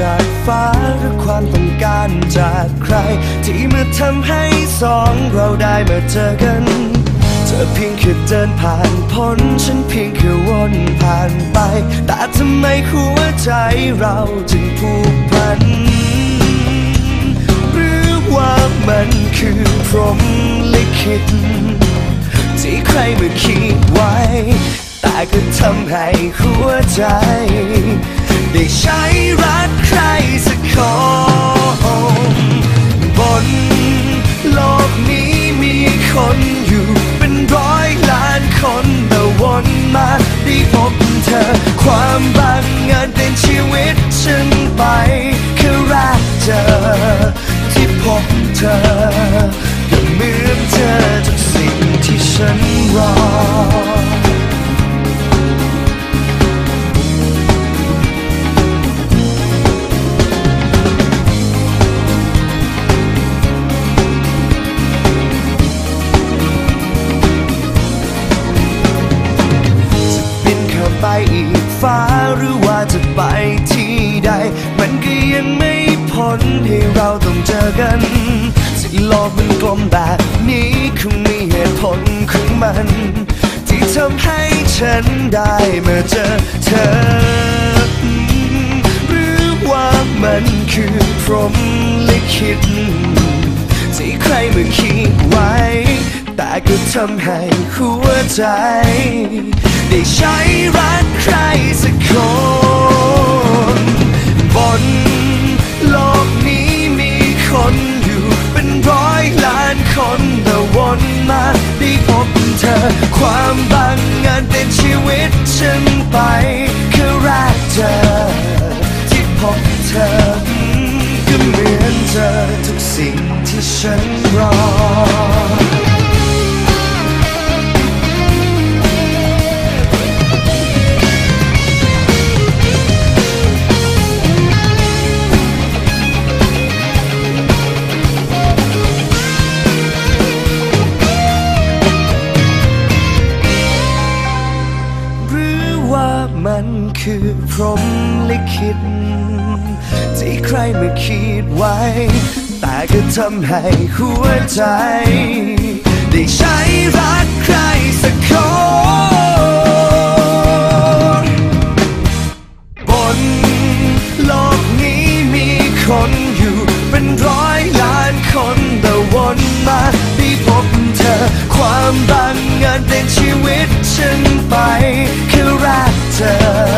จากฟ้าหรือความต้องการจากใคร ที่มาทำให้สองเราได้มาเจอกัน เธอเพียงแค่เดินผ่านพ้นฉันเพียงแค่วนผ่านไป แต่ทำไมหัวใจเราจึงผูกพัน หรือว่ามันคือพรหมลิขิตที่ใครมาคิดไว้ แต่ก็ทำให้หัวใจ ได้ใช้รักใครสักคน กันที่โลกมันกลมแบบนี้คงมีเหตุผลของมัน ที่ทำให้ฉันได้มาเจอเธอ หรือว่ามันคือพรหมลิขิตที่ใครมาคิดไว้ แต่ก็ทำให้หัวใจ ได้ใช้รักใครสักคนบน เธอก็เหมือนเจอทุกสิ่งที่ฉันรอหรือว่ามันคือพรหมลิขิต ที่ใครมาคิดไว้ แต่ก็ทำให้หัวใจ ได้ใช้รักใครสักคนบนโลกนี้มีคนอยู่เป็นร้อยล้านคนแต่วนมาได้พบเธอ ความบังเอิญเป็นชีวิตฉันไปแค่รักเธอ